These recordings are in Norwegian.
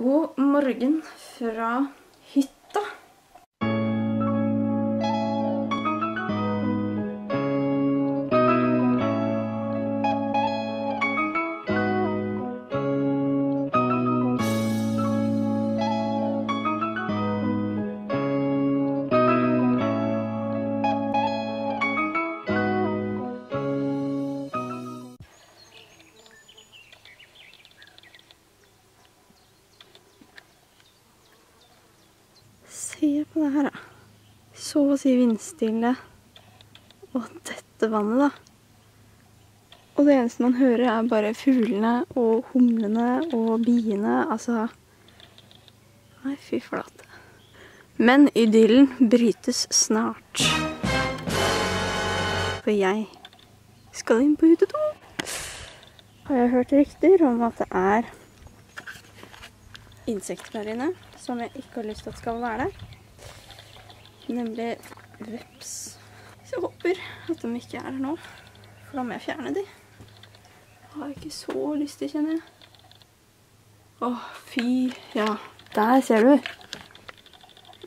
God morgen fra Se på det her, da. Så å si vindstille. Og dette vannet, da. Og det eneste man hører, er bare fuglene og humlene og biene. Altså Nei, fy flate. Men idyllen brytes snart. For jeg skal inn på utedo. Har jeg hørt rykter om at det er insekter der inne som jeg ikke har lyst til at skal være der. Nemlig veps. Så jeg håper at de ikke er der nå, for da må jeg fjerne de. Det har jeg ikke så lyst til, kjenner jeg. Å, fy. Ja, der ser du.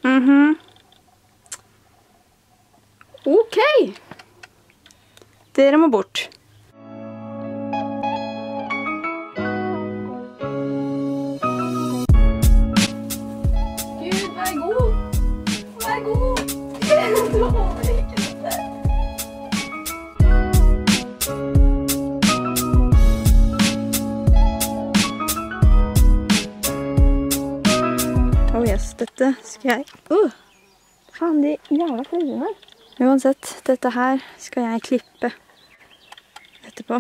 Mhm. OK. Dere må bort. Dette skal jeg uh, Faen, de jævla fluene. Uansett, dette her skal jeg klippe etterpå.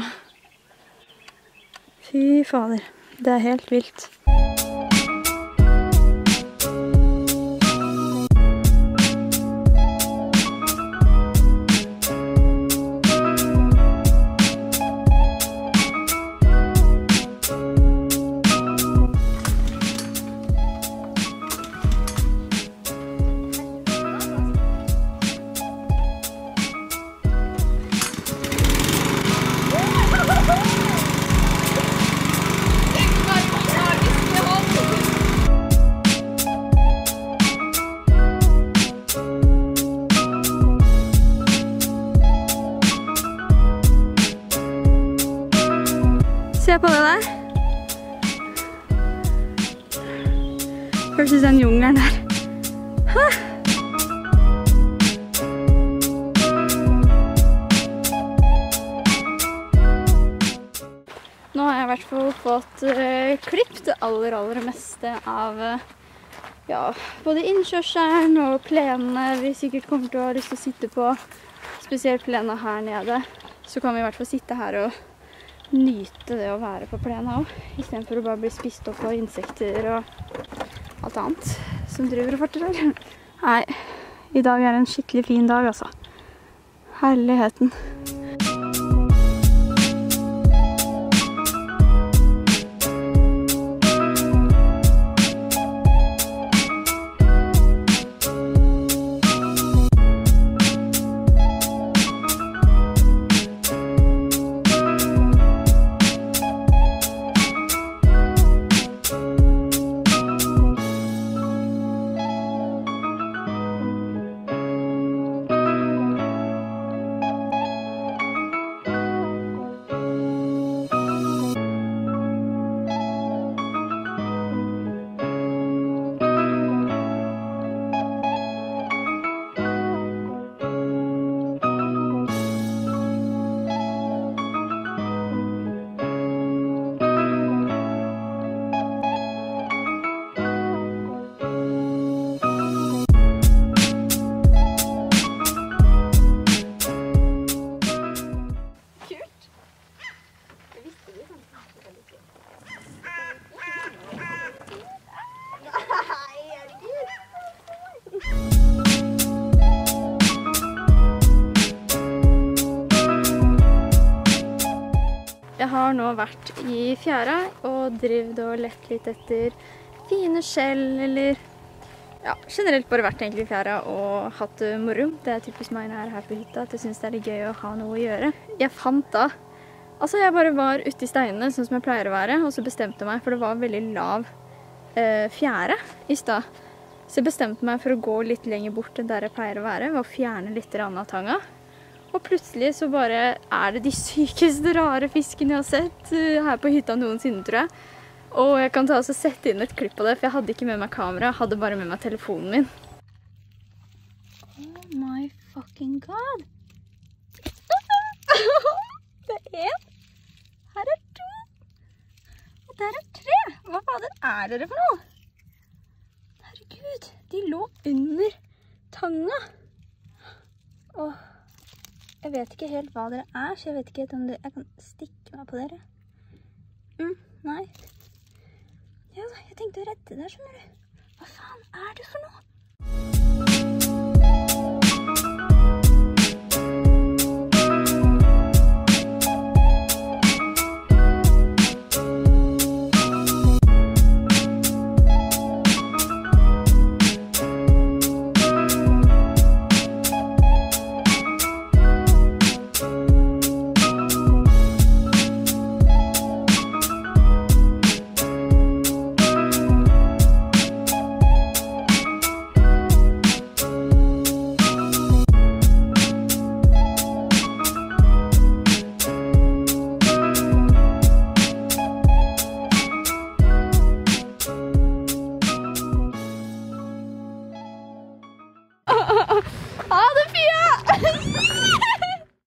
Fy fader. Det er helt vilt. Se på det der. Versus den jungelen der. Nå har jeg i hvert fall fått uh, det aller, aller meste av eh, ja, både innkjørselen og plenene vi sikkert kommer til å ha lyst til å sitte på. Spesielt plena her nede. Så kan vi i hvert fall sitte her og nyte det å være på plena òg, istedenfor å bare bli spist opp av insekter og alt annet som driver og farter her. Nei, i dag er en skikkelig fin dag, altså. Herligheten. Har nå vært i fjæra og drevet og lett litt etter fine skjell eller ja, generelt bare vært egentlig i fjæra og hatt det moro. Det er typisk meg når jeg er her på hytta, at jeg syns det er gøy å ha noe å gjøre. Jeg fant da Altså, jeg bare var ute i steinene, sånn som jeg pleier å være, og så bestemte jeg meg, for det var veldig lav eh, fjære i stad. Så jeg bestemte meg for å gå litt lenger bort enn der jeg pleier å være, ved å fjerne litt av tanga. Og plutselig så bare er det de sykeste rare fiskene jeg har sett eh, her på hytta noensinne, tror jeg. Og jeg kan ta og sette inn et klipp av det, for jeg hadde ikke med meg kamera, jeg hadde bare med meg telefonen min. Oh my fucking god. det er en. Her er to. Og der er tre. Hva fader er dere for noe? Herregud, de lå under tanga. Jeg vet ikke helt hva dere er, så jeg vet ikke helt om dere jeg kan stikke meg på dere. Mm, nei. Ja, jeg tenkte å redde deg, skjønner du. Hva faen er det for noe?